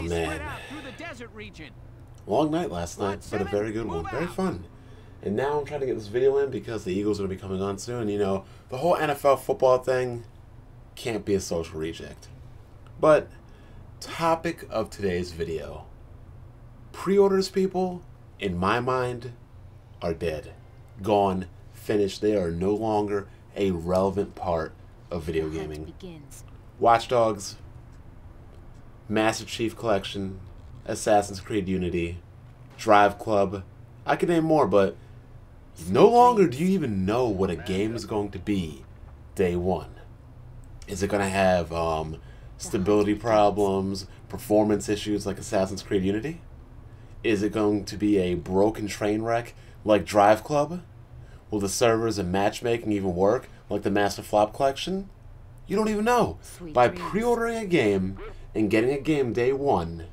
Oh man. Long night last night, but a very good one. Very fun. And now I'm trying to get this video in because the Eagles are going to be coming on soon. You know, the whole NFL football thing can't be a social reject. But, topic of today's video. Pre-orders, people, in my mind, are dead. Gone. Finished. They are no longer a relevant part of video gaming. Watch Dogs, Master Chief Collection, Assassin's Creed Unity, Drive Club. I could name more, but no longer do you even know what a game is going to be day one. Is it going to have um, stability problems, performance issues like Assassin's Creed Unity? Is it going to be a broken train wreck like Drive Club? Will the servers and matchmaking even work like the Master Flop Collection? You don't even know. Sweet By pre-ordering a game and getting a game day one,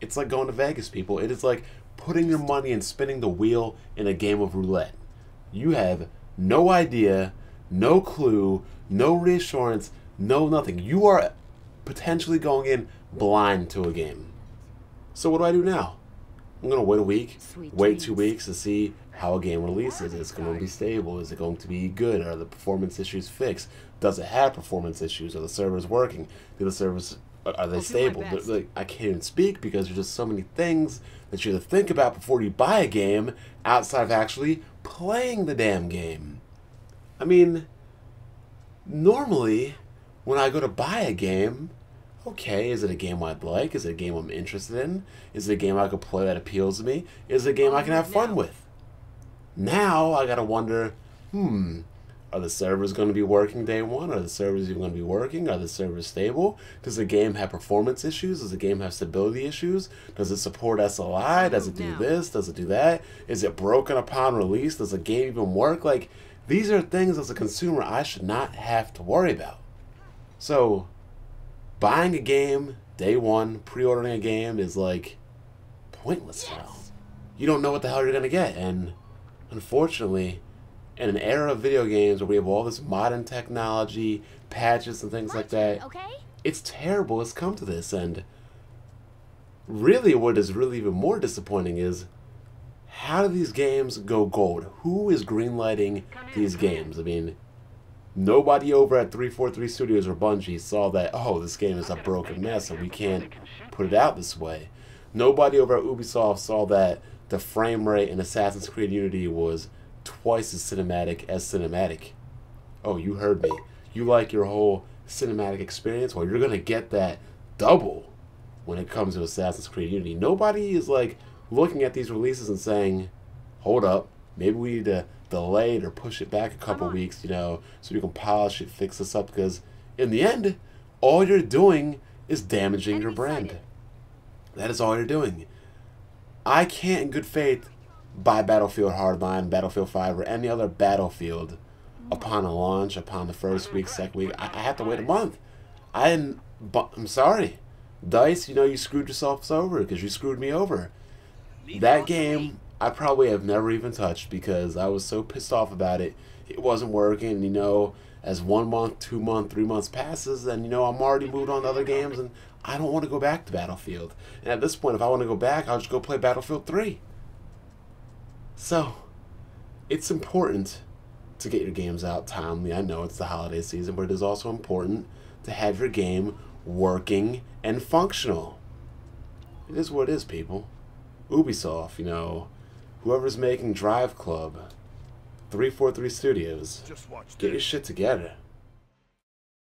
it's like going to Vegas, people. It is like putting your money and spinning the wheel in a game of roulette. You have no idea, no clue, no reassurance, no nothing. You are potentially going in blind to a game. So what do I do now? I'm going to wait a week, Sweet wait dreams. two weeks to see how a game releases. Is it going to be stable? Is it going to be good? Are the performance issues fixed? Does it have performance issues? Are the servers working? Do the servers are they stable? Like I can't even speak because there's just so many things that you have to think about before you buy a game outside of actually playing the damn game. I mean, normally when I go to buy a game, okay, is it a game I'd like? Is it a game I'm interested in? Is it a game I could play that appeals to me? Is it a game I can have fun with? Now I gotta wonder, hmm, are the servers going to be working day one? Are the servers even going to be working? Are the servers stable? Does the game have performance issues? Does the game have stability issues? Does it support SLI? Does it do this? Does it do that? Is it broken upon release? Does the game even work? Like, these are things as a consumer I should not have to worry about. So, buying a game day one, pre ordering a game is like pointless yes. now. You don't know what the hell you're going to get. And unfortunately, in an era of video games where we have all this modern technology, patches and things like that, okay? it's terrible it's come to this. And really, what is really even more disappointing is how do these games go gold? Who is greenlighting these games? I mean, nobody over at 343 Studios or Bungie saw that, oh, this game is a broken mess and we can't put it out this way. Nobody over at Ubisoft saw that the frame rate in Assassin's Creed Unity was twice as cinematic as cinematic. Oh, you heard me. You like your whole cinematic experience? Well, you're going to get that double when it comes to Assassin's Creed Unity. Nobody is like looking at these releases and saying, hold up, maybe we need to delay it or push it back a couple weeks, you know, so we can polish it, fix this up. Because in the end, all you're doing is damaging your brand. That is all you're doing. I can't, in good faith, buy Battlefield Hardline, Battlefield 5, or any other Battlefield upon a launch, upon the first week, second week. I, I have to wait a month. I didn't, I'm sorry. DICE, you know, you screwed yourselves over because you screwed me over. That game, I probably have never even touched because I was so pissed off about it. It wasn't working, you know. As one month, two month, three months passes, then you know I'm already moved on to other games, and I don't want to go back to Battlefield. And at this point, if I want to go back, I'll just go play Battlefield 3. So, it's important to get your games out timely. I know it's the holiday season, but it is also important to have your game working and functional. It is what it is, people. Ubisoft, you know, whoever's making Drive Club, 343 Studios, get your shit together.